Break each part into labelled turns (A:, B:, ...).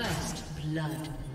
A: First blood.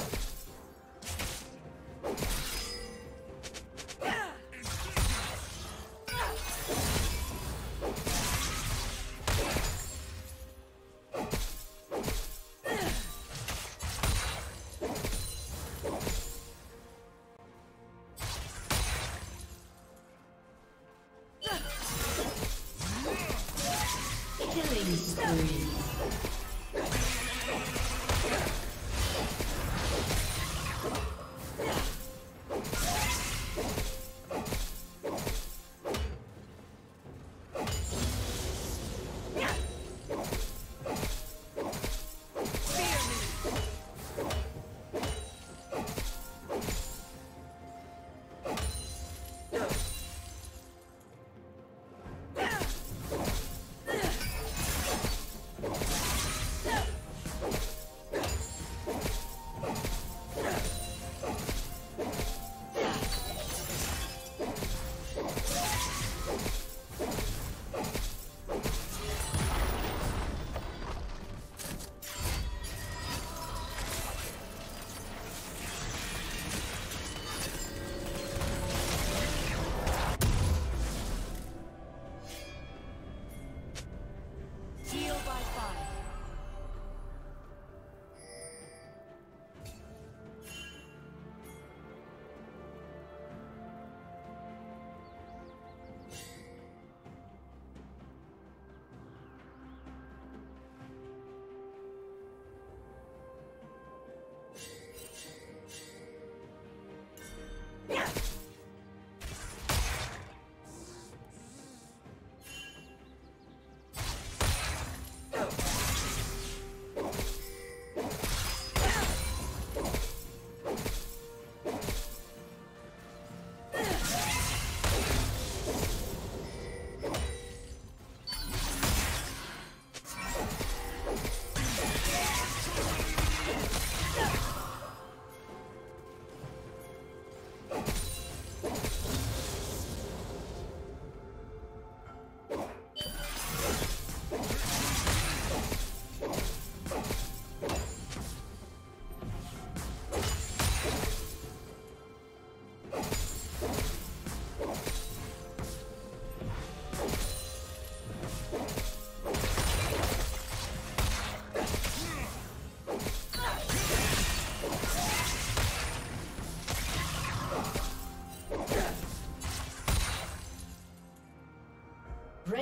B: Killing spree.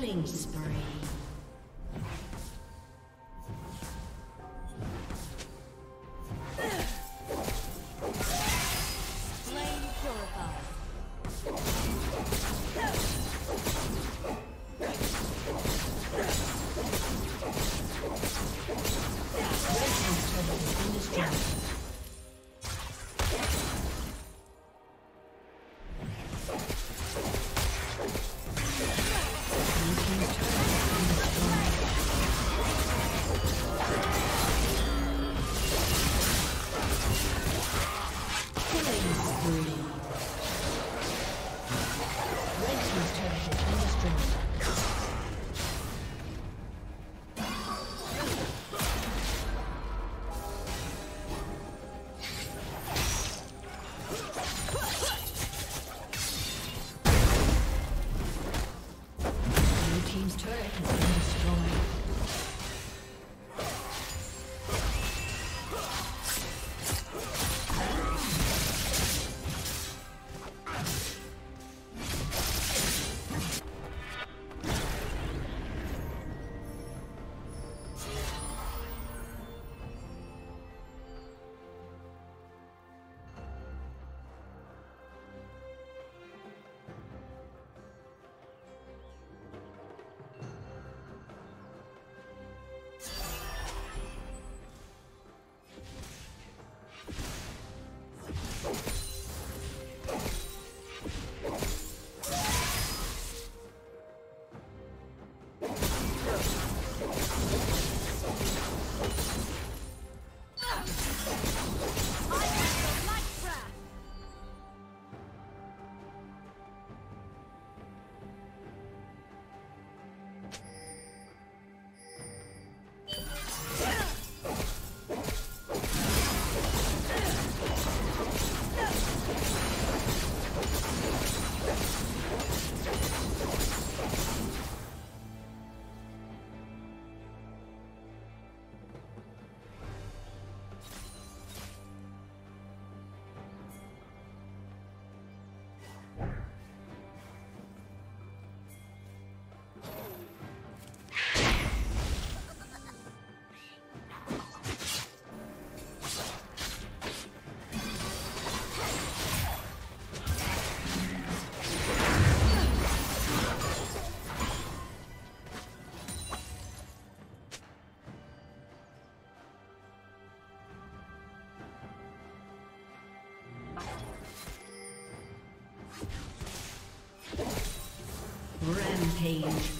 B: Killing spree. Rampage.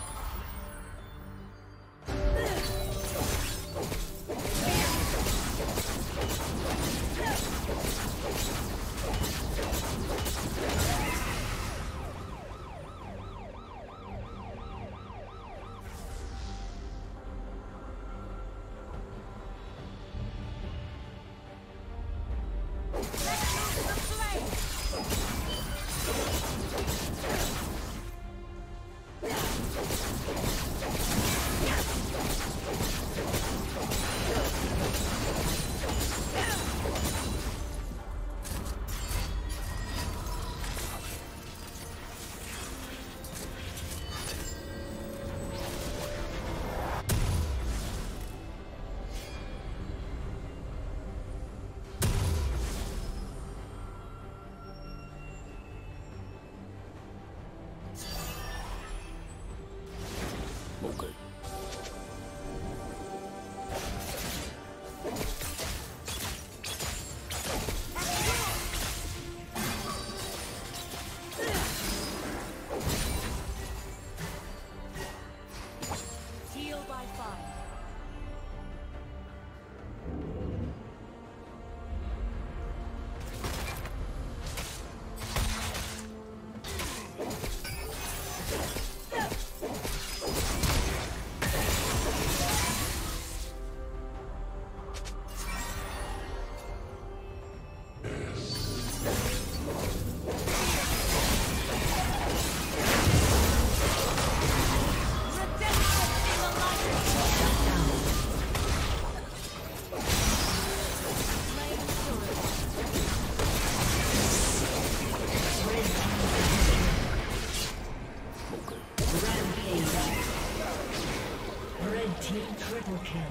B: Triple kill.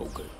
B: Okay.